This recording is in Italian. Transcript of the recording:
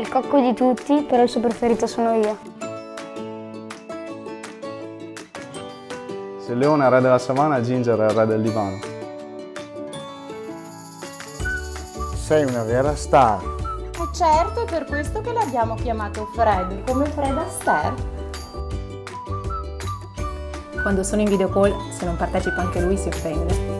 il cocco di tutti, però il suo preferito sono io. Se il leone è il re della savana, Ginger è il re del divano. Sei una vera star. E certo, è per questo che l'abbiamo chiamato Fred, come Fred Astaire. Quando sono in video call, se non partecipa anche lui si offende.